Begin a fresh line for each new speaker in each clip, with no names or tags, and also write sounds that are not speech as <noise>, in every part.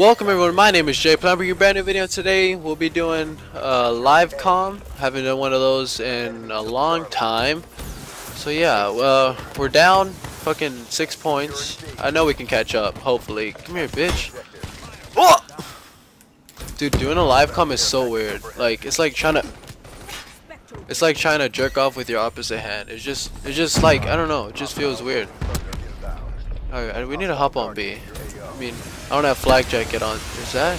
Welcome everyone, my name is Jay. Bringing a brand new video today. We'll be doing uh, live com. Haven't done one of those in a long time. So yeah, well, we're down fucking six points. I know we can catch up, hopefully. Come here, bitch. Oh! Dude, doing a live com is so weird. Like, it's like trying to... It's like trying to jerk off with your opposite hand. It's just, it's just like, I don't know, it just feels weird. Alright, we need to hop on B. I mean, I don't have flak jacket on. Is that?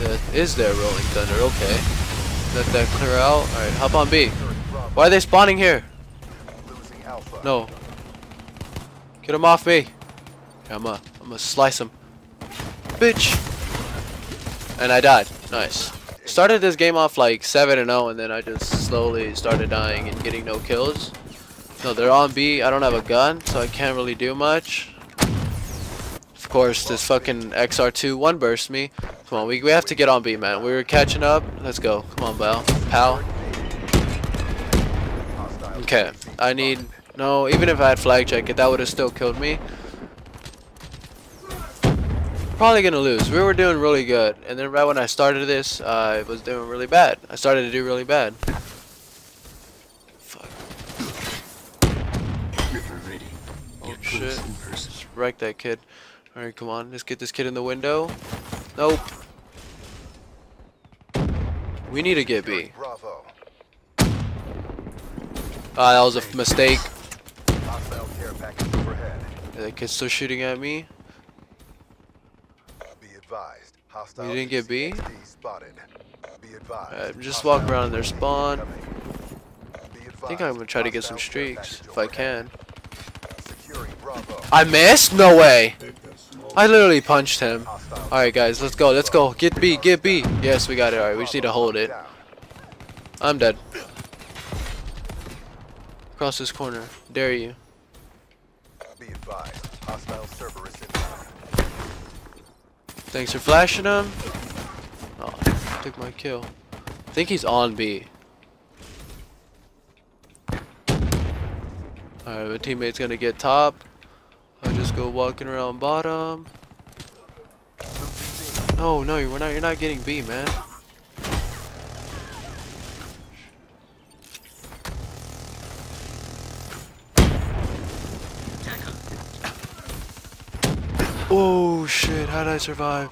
That is there, Rolling Thunder. Okay. Let that clear out. Alright, hop on B. Why are they spawning here? No. Get him off me. I'm gonna, I'm gonna slice him. Bitch. And I died. Nice. Started this game off like 7 and 0 and then I just slowly started dying and getting no kills. No, they're on B. I don't have a gun, so I can't really do much. Of course, this fucking XR2 one burst me. Come on, we, we have to get on B, man. We were catching up. Let's go. Come on, Bell. Pal. Okay. I need... No, even if I had flak jacket, that would have still killed me. Probably gonna lose. We were doing really good, and then right when I started this, I was doing really bad. I started to do really bad. Shit. Just wreck that kid. Alright, come on. Let's get this kid in the window. Nope. We need to get B. Bravo. Ah, that was a mistake. That kid's still shooting at me. You didn't get B? Right, just walk around their spawn. I think I'm gonna try to get some streaks, if I can. I missed? No way. I literally punched him. Alright guys, let's go, let's go. Get B, get B. Yes, we got it. Alright, we just need to hold it. I'm dead. Across this corner. Dare you. Thanks for flashing him. Oh, took my kill. I think he's on B. Alright, my teammate's gonna get top. Just go walking around bottom. No, no, you're not. You're not getting B, man. Oh shit! How did I survive?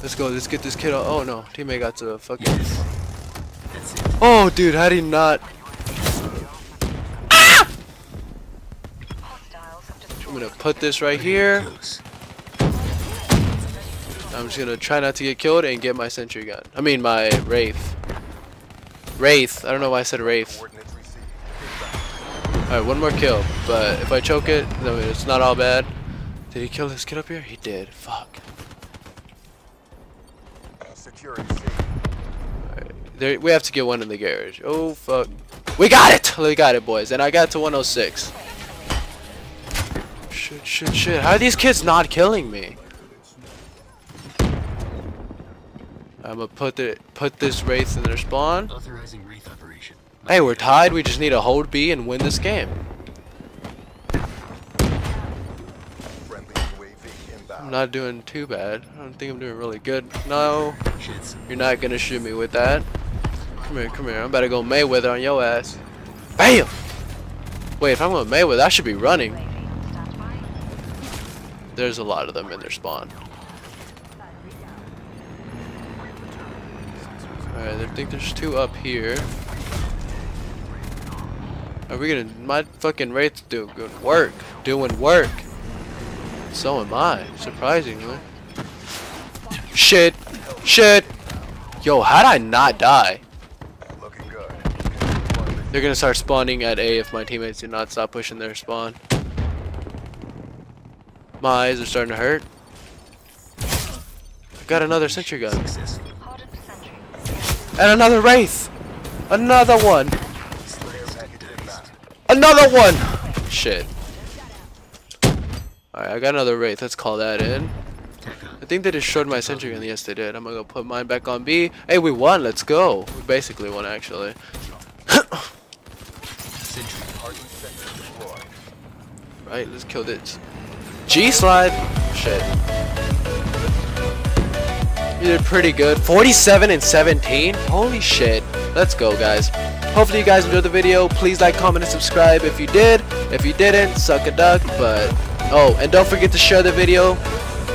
Let's go. Let's get this kid out. Oh no, teammate got to fucking. Oh dude, how did he not? I'm gonna put this right here. I'm just gonna try not to get killed and get my sentry gun. I mean my Wraith. Wraith. I don't know why I said Wraith. Alright, one more kill. But if I choke it, it's not all bad. Did he kill this kid up here? He did. Fuck. there, we have to get one in the garage. Oh, fuck. We got it! We got it, boys. And I got to 106. Shit, shit, shit. How are these kids not killing me? I'm gonna put the put this wraith in their spawn. Hey, we're tied. We just need to hold B and win this game. I'm not doing too bad. I don't think I'm doing really good. No, you're not gonna shoot me with that. Come here, come here. I'm about to go Mayweather on your ass. Bam! Wait, if I'm going Mayweather, I should be running. There's a lot of them in their spawn. Alright, I think there's two up here. Are we gonna... My fucking Wraith doing good work. Doing work. So am I, surprisingly. Shit! Shit! Yo, how'd I not die? They're gonna start spawning at A if my teammates do not stop pushing their spawn. My eyes are starting to hurt. I got another sentry gun. And another wraith! Another one! Another one! Shit. Alright, I got another wraith. Let's call that in. I think they destroyed my sentry gun. Yes, they did. I'm gonna go put mine back on B. Hey, we won. Let's go. We basically won, actually. <coughs> Right, let's kill this. G-Slide. Shit. You did pretty good. 47 and 17. Holy shit. Let's go, guys. Hopefully you guys enjoyed the video. Please like, comment, and subscribe if you did. If you didn't, suck a duck. But, oh, and don't forget to share the video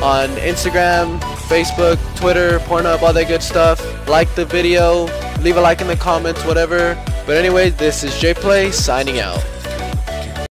on Instagram, Facebook, Twitter, Pornhub, all that good stuff. Like the video. Leave a like in the comments, whatever. But anyway, this is JPlay signing out.